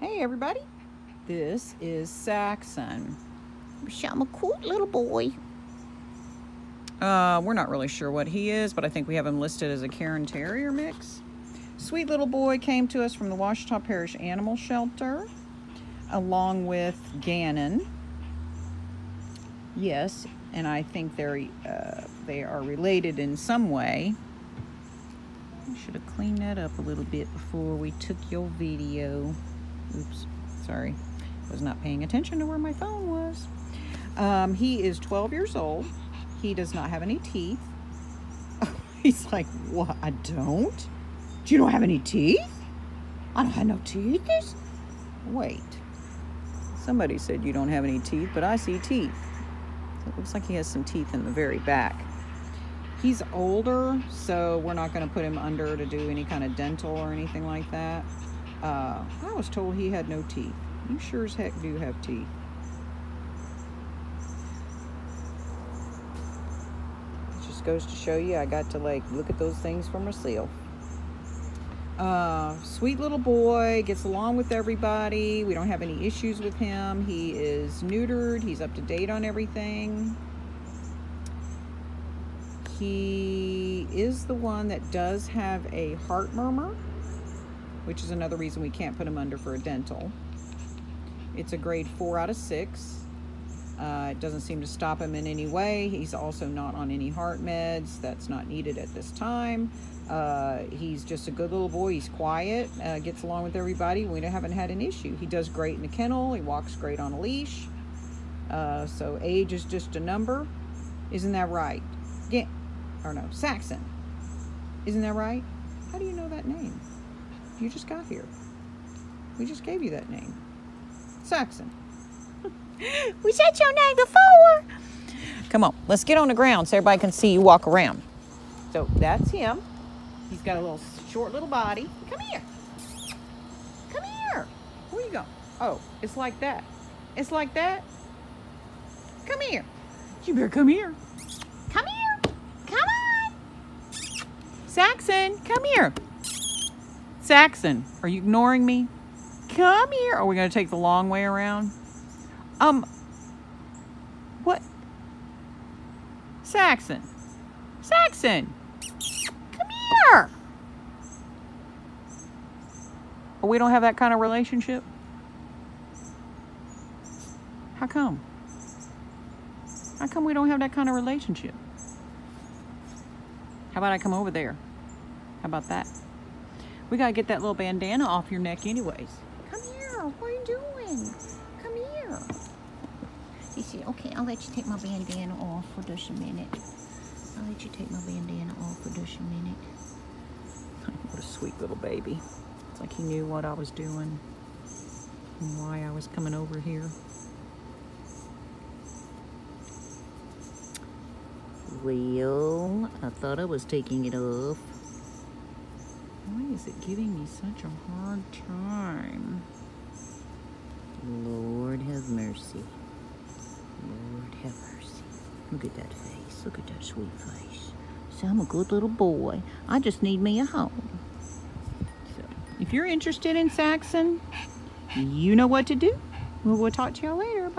Hey everybody, this is Saxon. I'm a cute little boy. Uh, we're not really sure what he is, but I think we have him listed as a Cairn Terrier mix. Sweet little boy came to us from the Ouachita Parish Animal Shelter, along with Gannon. Yes, and I think they're uh, they are related in some way. I should have cleaned that up a little bit before we took your video. Oops, sorry. Was not paying attention to where my phone was. Um, he is 12 years old. He does not have any teeth. He's like, what? I don't? Do you don't have any teeth? I don't have no teeth. Wait. Somebody said you don't have any teeth, but I see teeth. It looks like he has some teeth in the very back. He's older, so we're not going to put him under to do any kind of dental or anything like that. Uh, I was told he had no teeth. You sure as heck do have teeth. It just goes to show you I got to like look at those things for myself. Uh, sweet little boy, gets along with everybody. We don't have any issues with him. He is neutered. He's up to date on everything. He is the one that does have a heart murmur which is another reason we can't put him under for a dental. It's a grade four out of six. Uh, it doesn't seem to stop him in any way. He's also not on any heart meds. That's not needed at this time. Uh, he's just a good little boy. He's quiet, uh, gets along with everybody. We haven't had an issue. He does great in the kennel. He walks great on a leash. Uh, so age is just a number. Isn't that right? Yeah, or no, Saxon. Isn't that right? How do you know that name? You just got here. We just gave you that name. Saxon. we said your name before. Come on, let's get on the ground so everybody can see you walk around. So that's him. He's got a little short little body. Come here. Come here. Where you go? Oh, it's like that. It's like that. Come here. You better come here. Come here. Come on. Saxon, come here. Saxon, are you ignoring me? Come here. Are we going to take the long way around? Um, what? Saxon. Saxon. Come here. We don't have that kind of relationship? How come? How come we don't have that kind of relationship? How about I come over there? How about that? We gotta get that little bandana off your neck anyways. Come here. What are you doing? Come here. You see, okay, I'll let you take my bandana off for just a minute. I'll let you take my bandana off for just a minute. What a sweet little baby. It's like he knew what I was doing and why I was coming over here. Well, I thought I was taking it off. Why is it giving me such a hard time? Lord have mercy. Lord have mercy. Look at that face. Look at that sweet face. So I'm a good little boy. I just need me a home. So, if you're interested in Saxon, you know what to do. We'll, we'll talk to y'all later.